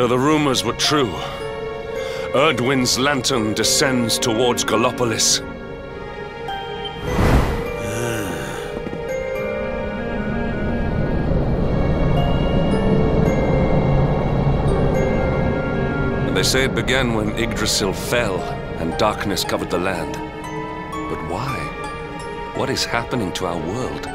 So the rumors were true. Erdwin's lantern descends towards Gallopolis. They say it began when Yggdrasil fell and darkness covered the land. But why? What is happening to our world?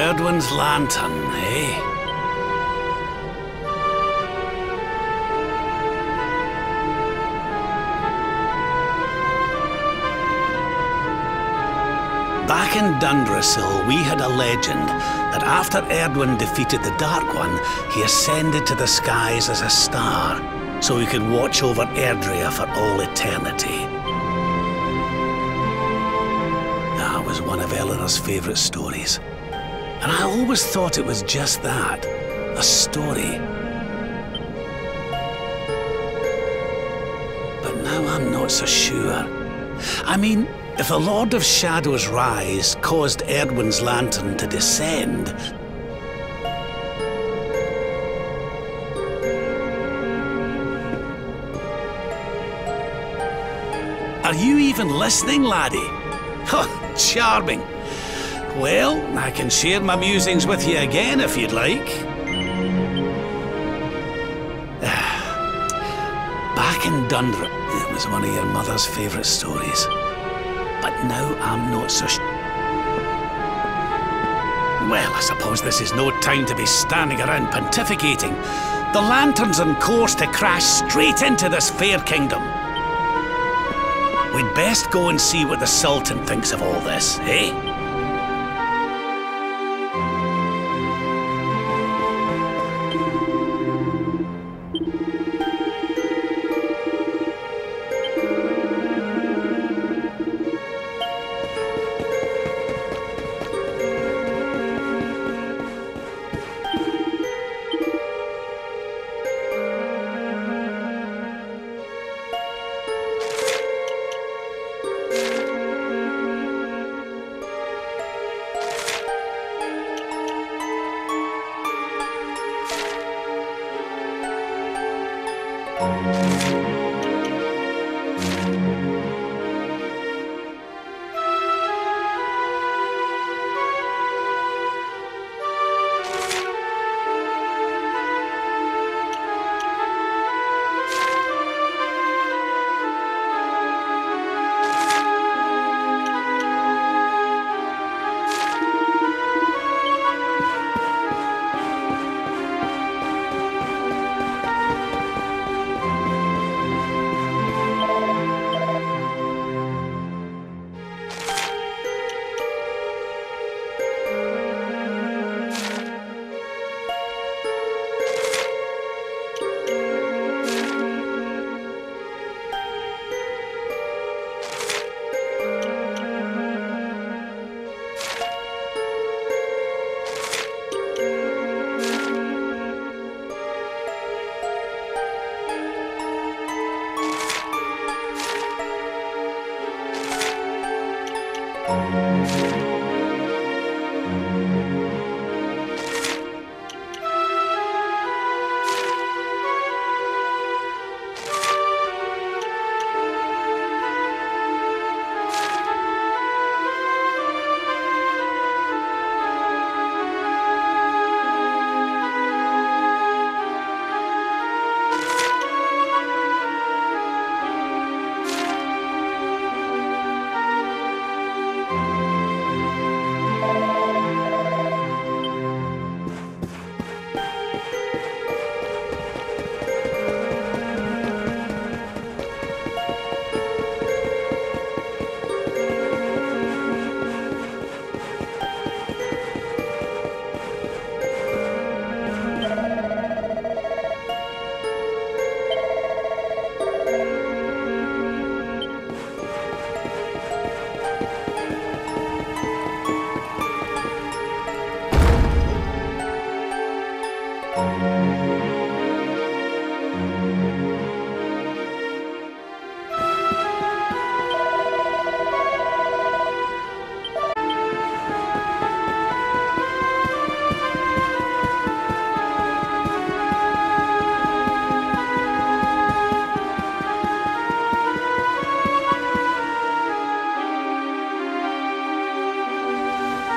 Erdwin's lantern, eh? Back in Dundrasil, we had a legend that after Erdwin defeated the Dark One, he ascended to the skies as a star, so he could watch over Erdrea for all eternity. That was one of Eleanor's favourite stories. And I always thought it was just that, a story. But now I'm not so sure. I mean, if the Lord of Shadow's rise caused Erdwin's lantern to descend, Are you even listening, laddie? Huh, charming. Well, I can share my musings with you again if you'd like. Back in Dundra, it was one of your mother's favourite stories. But now I'm not so Well, I suppose this is no time to be standing around pontificating. The lantern's on course to crash straight into this fair kingdom. We'd best go and see what the Sultan thinks of all this, eh?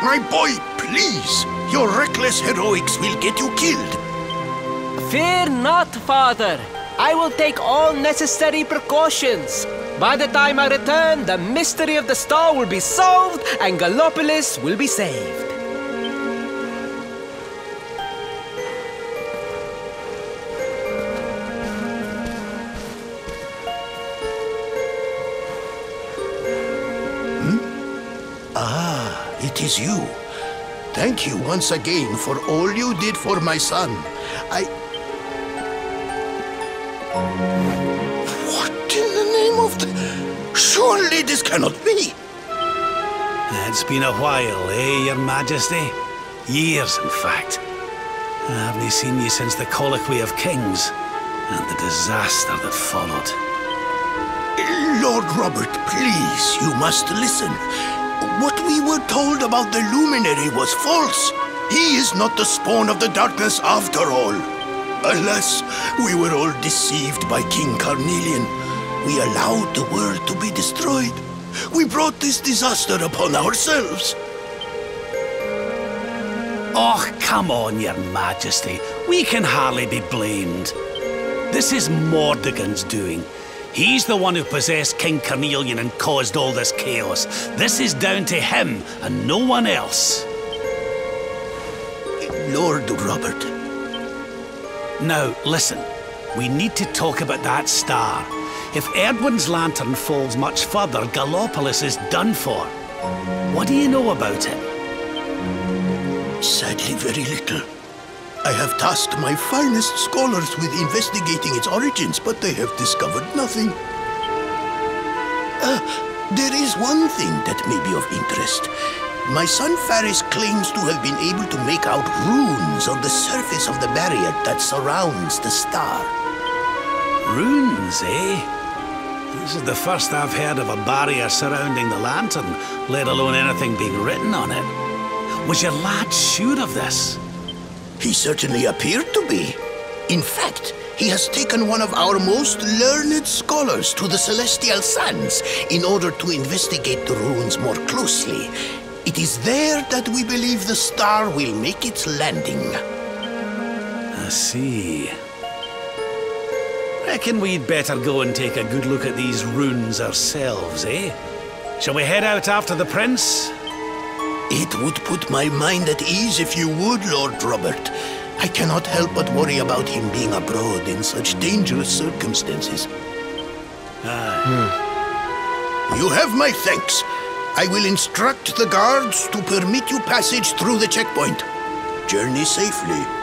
My boy, please! Your reckless heroics will get you killed. Fear not, father. I will take all necessary precautions. By the time I return, the mystery of the star will be solved and Gallopolis will be saved. Hmm? Ah, it is you. Thank you once again for all you did for my son. I. this cannot be! It's been a while, eh, Your Majesty? Years, in fact. I haven't seen you since the Colloquy of Kings and the disaster that followed. Lord Robert, please, you must listen. What we were told about the Luminary was false. He is not the spawn of the darkness after all. Alas, we were all deceived by King Carnelian. We allowed the world to be destroyed. We brought this disaster upon ourselves. Oh, come on, Your Majesty. We can hardly be blamed. This is Mordegon's doing. He's the one who possessed King Carnelian and caused all this chaos. This is down to him and no one else. Lord Robert. Now, listen. We need to talk about that star. If Erdwin's lantern falls much further, Gallopolis is done for. What do you know about it? Sadly, very little. I have tasked my finest scholars with investigating its origins, but they have discovered nothing. Uh, there is one thing that may be of interest. My son Faris claims to have been able to make out runes on the surface of the barrier that surrounds the star. Runes, eh? This is the first I've heard of a barrier surrounding the lantern, let alone anything being written on it. Was your lad sure of this? He certainly appeared to be. In fact, he has taken one of our most learned scholars to the Celestial Sands in order to investigate the ruins more closely. It is there that we believe the star will make its landing. I see. Reckon we'd better go and take a good look at these runes ourselves, eh? Shall we head out after the prince? It would put my mind at ease if you would, Lord Robert. I cannot help but worry about him being abroad in such dangerous circumstances. Aye. You have my thanks. I will instruct the guards to permit you passage through the checkpoint. Journey safely.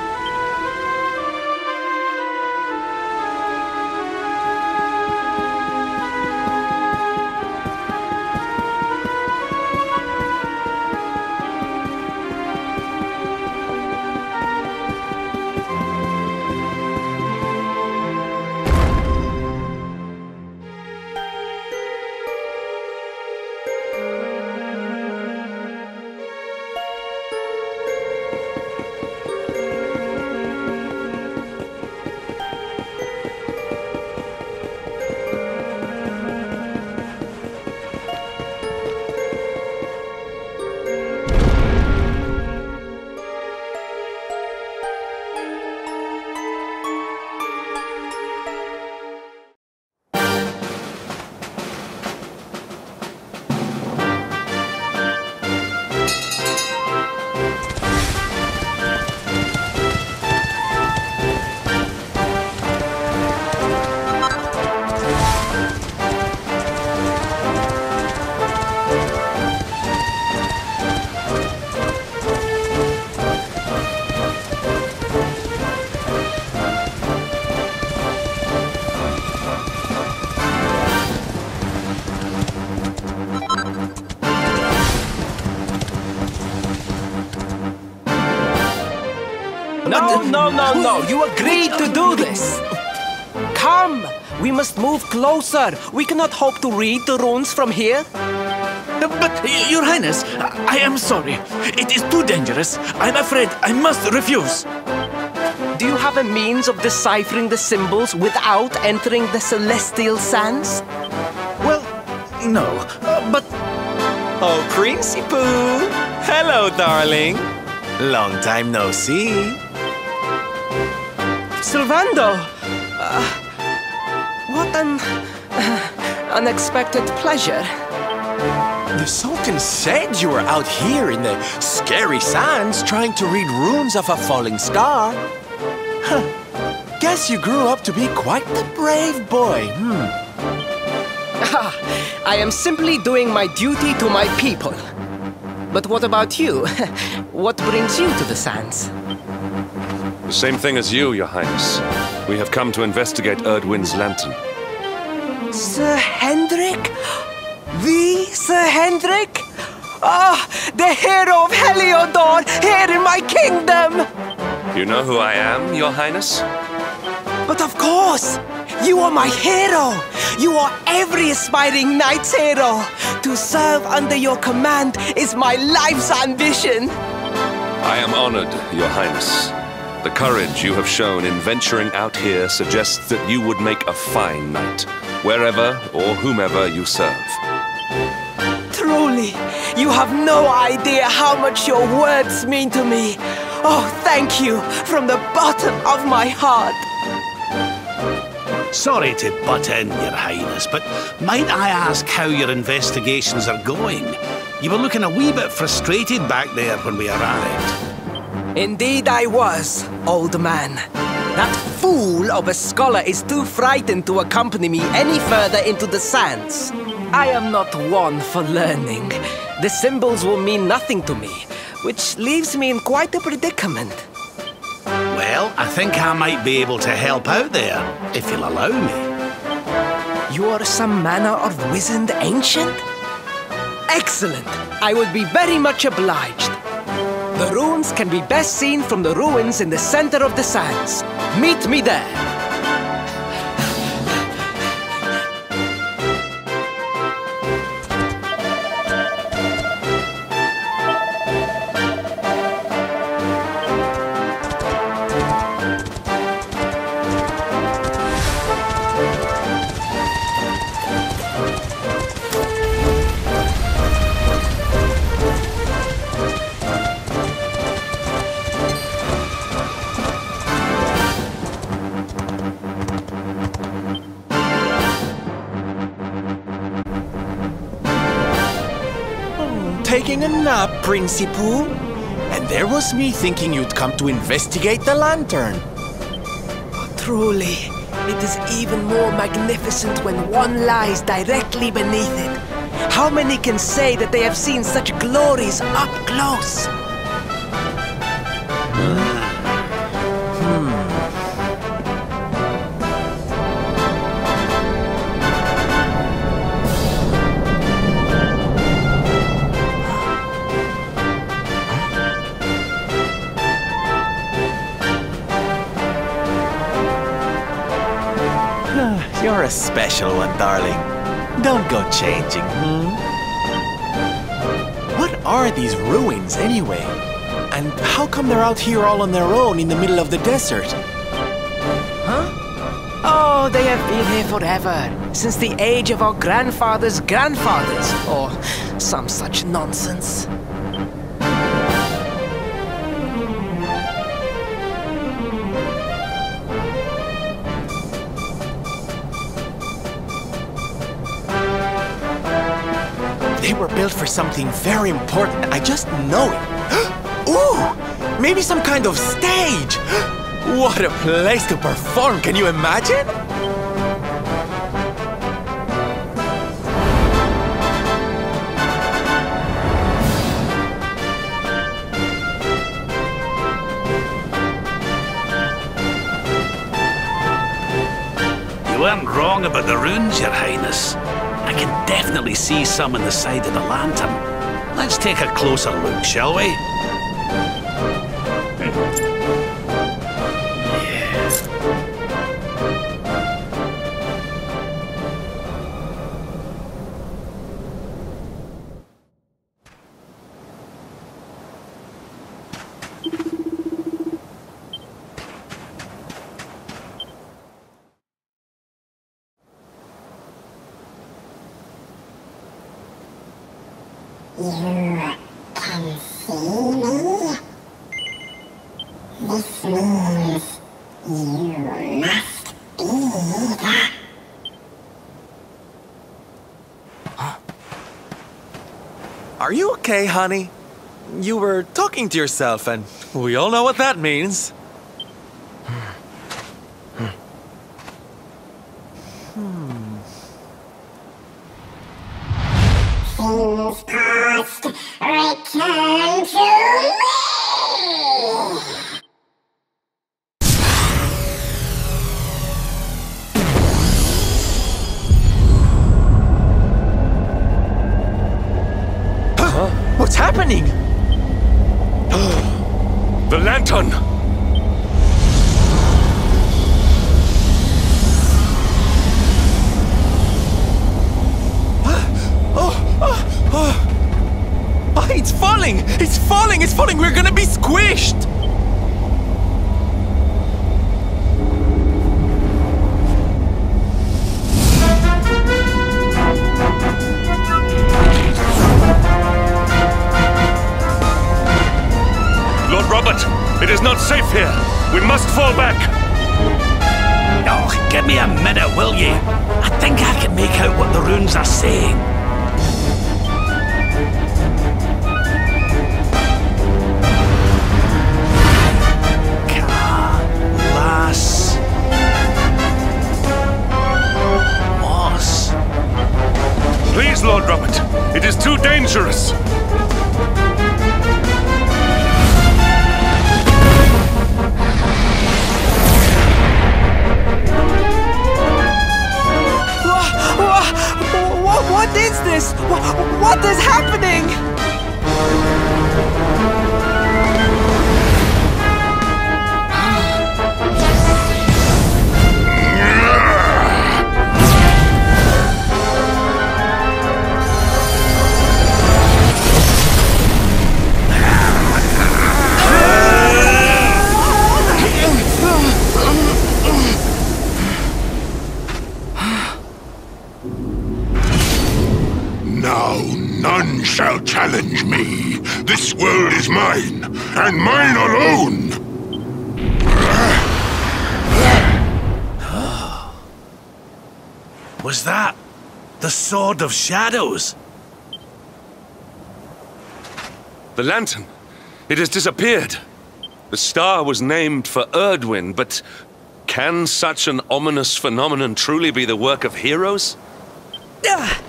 No, no, no. You agreed to do this. Come. We must move closer. We cannot hope to read the runes from here. But, Your Highness, I am sorry. It is too dangerous. I'm afraid I must refuse. Do you have a means of deciphering the symbols without entering the celestial sands? Well, no, uh, but Oh, Principal! Hello, darling. Long time no see. Sylvando! Uh, what an uh, unexpected pleasure. The Sultan said you were out here in the scary sands trying to read runes of a falling star. Huh. Guess you grew up to be quite the brave boy, hmm. I am simply doing my duty to my people. But what about you? what brings you to the sands? The same thing as you, Your Highness. We have come to investigate Erdwin's lantern. Sir Hendrik? The Sir Hendrik? Ah, oh, the hero of Heliodor, here in my kingdom! You know who I am, Your Highness? But of course! You are my hero! You are every aspiring knight's hero! To serve under your command is my life's ambition! I am honored, Your Highness. The courage you have shown in venturing out here suggests that you would make a fine knight, wherever or whomever you serve. Truly, you have no idea how much your words mean to me. Oh, thank you from the bottom of my heart. Sorry to butt in, Your Highness, but might I ask how your investigations are going? You were looking a wee bit frustrated back there when we arrived. Indeed I was, old man. That fool of a scholar is too frightened to accompany me any further into the sands. I am not one for learning. The symbols will mean nothing to me, which leaves me in quite a predicament. Well, I think I might be able to help out there, if you'll allow me. You are some manner of wizened ancient? Excellent! I would be very much obliged. The ruins can be best seen from the ruins in the center of the sands. Meet me there. Nap, Principal. And there was me thinking you'd come to investigate the lantern. Oh, truly, it is even more magnificent when one lies directly beneath it. How many can say that they have seen such glories up close? Special one, darling. Don't go changing, hmm? What are these ruins, anyway? And how come they're out here all on their own in the middle of the desert? Huh? Oh, they have been here forever. Since the age of our grandfathers' grandfathers. Or some such nonsense. Built for something very important. I just know it. Ooh! Maybe some kind of stage! What a place to perform, can you imagine? You weren't wrong about the runes, Your Highness. Definitely see some on the side of the lantern. Let's take a closer look, shall we? Okay, honey? You were talking to yourself, and we all know what that means. The of Shadows? The lantern. It has disappeared. The star was named for Erdwin, but can such an ominous phenomenon truly be the work of heroes? Ah!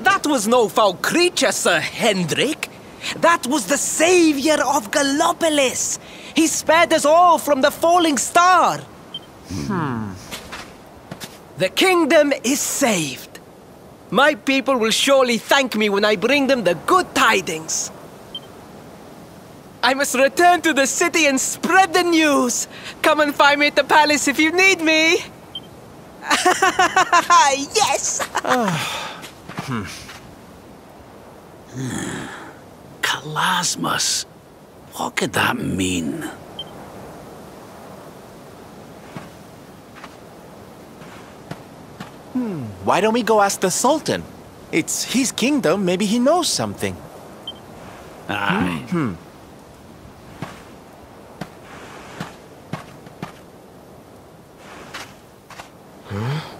That was no foul creature, Sir Hendrik. That was the savior of Gallopolis. He spared us all from the falling star. Hmm. The kingdom is saved. My people will surely thank me when I bring them the good tidings. I must return to the city and spread the news. Come and find me at the palace if you need me. yes! Hmm. Hmm. Calasmos. What could that mean? Hmm, why don't we go ask the Sultan? It's his kingdom, maybe he knows something. Ah. Hmm. Huh?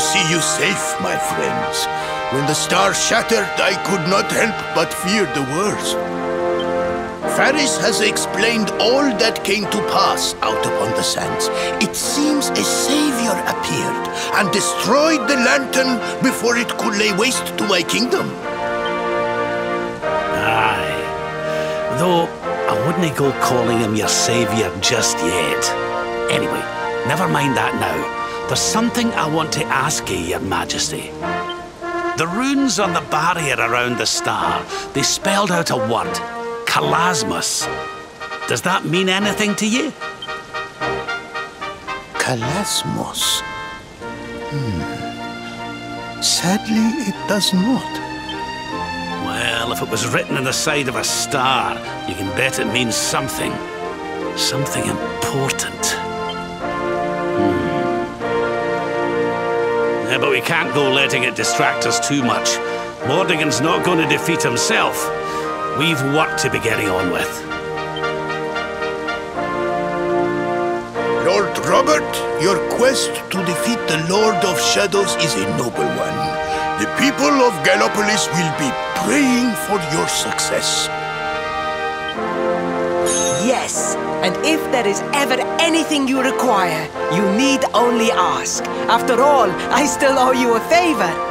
See you safe, my friends. When the star shattered, I could not help but fear the worst. Faris has explained all that came to pass out upon the sands. It seems a savior appeared and destroyed the lantern before it could lay waste to my kingdom. Aye. Though, I wouldn't go calling him your saviour just yet. Anyway, never mind that now. There's something I want to ask you, your majesty. The runes on the barrier around the star, they spelled out a word. Calasmos. Does that mean anything to you? Calasmos. Hmm. Sadly, it does not. Well, if it was written on the side of a star, you can bet it means something. Something important. Yeah, but we can't go letting it distract us too much. Mordegon's not going to defeat himself. We've work to be getting on with. Lord Robert, your quest to defeat the Lord of Shadows is a noble one. The people of Gallopolis will be praying for your success. And if there is ever anything you require, you need only ask. After all, I still owe you a favor.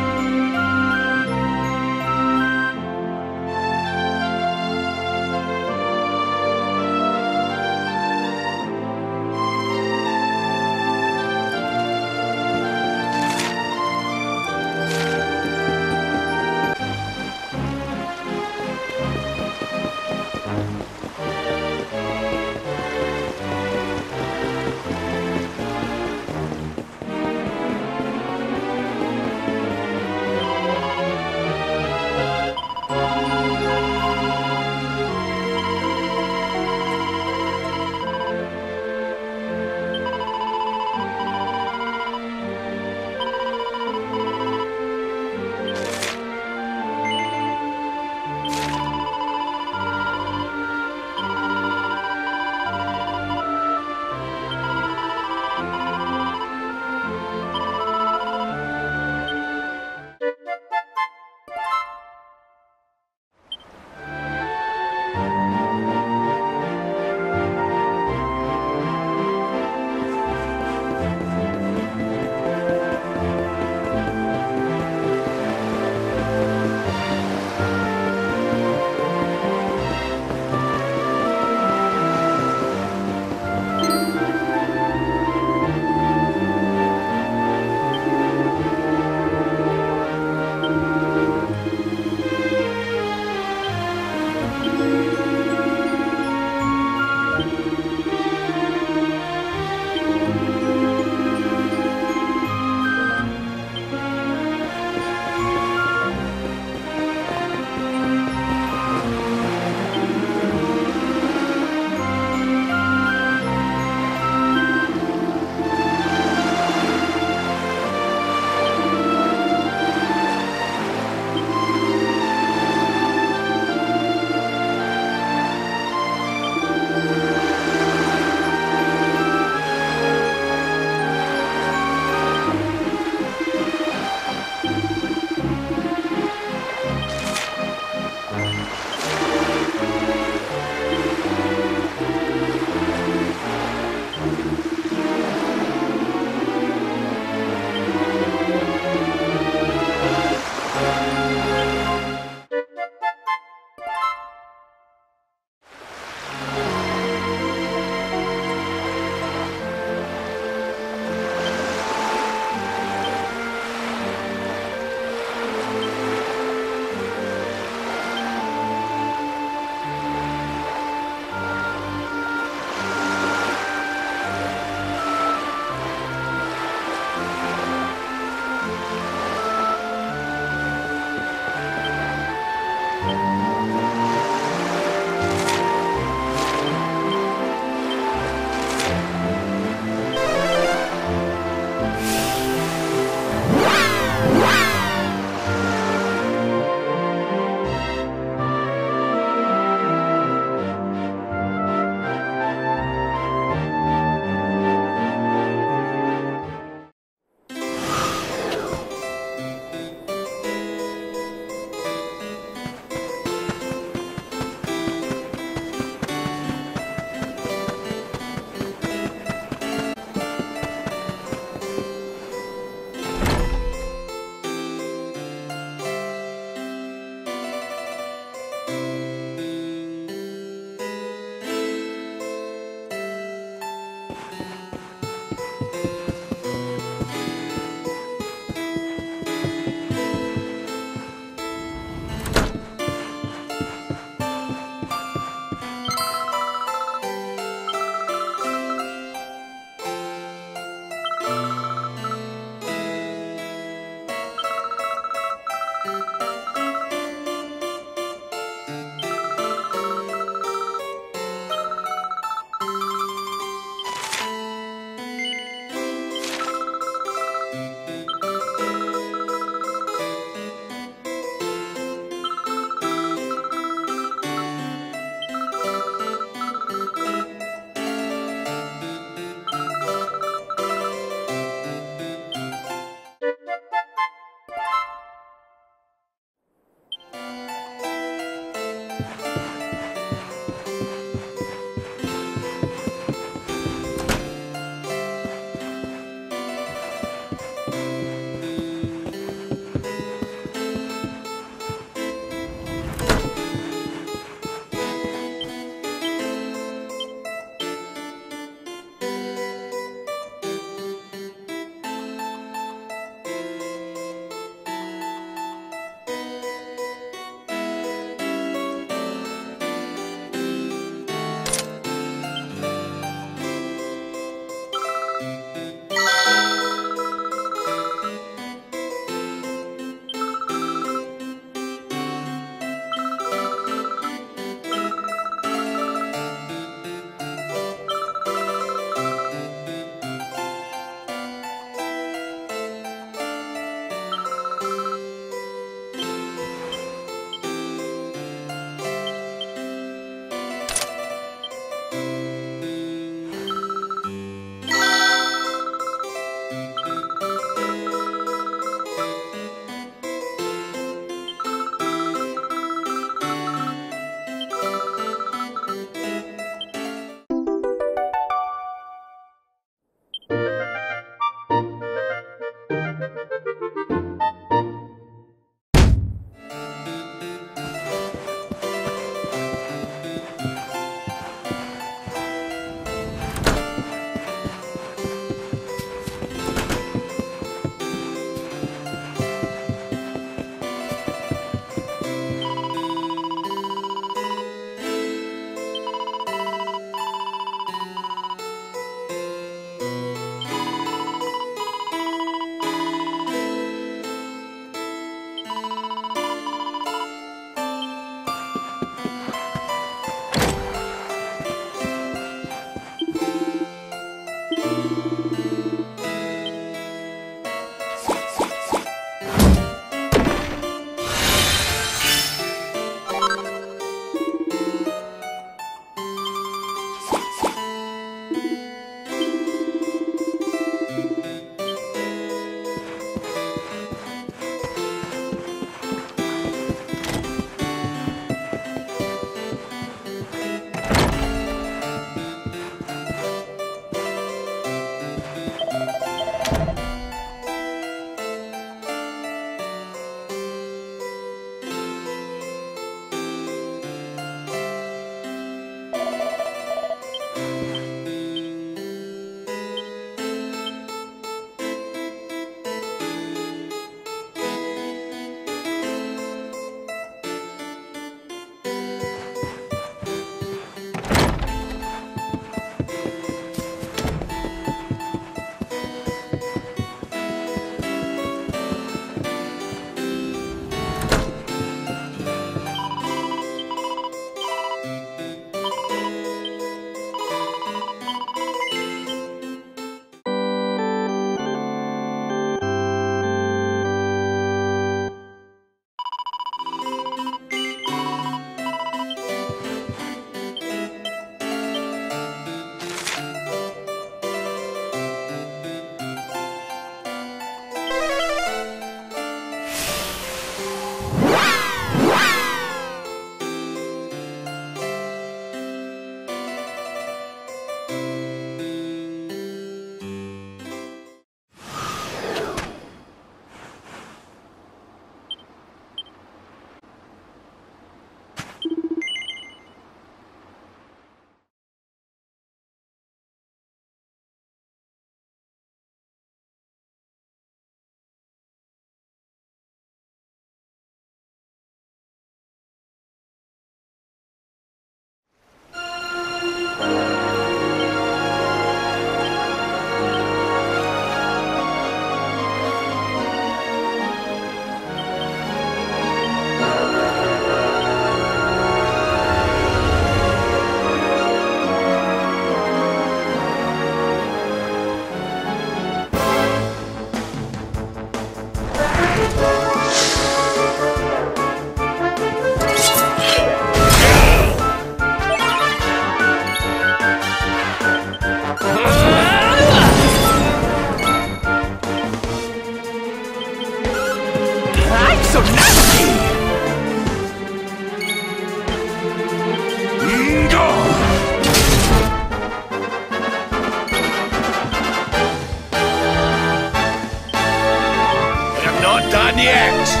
Yet!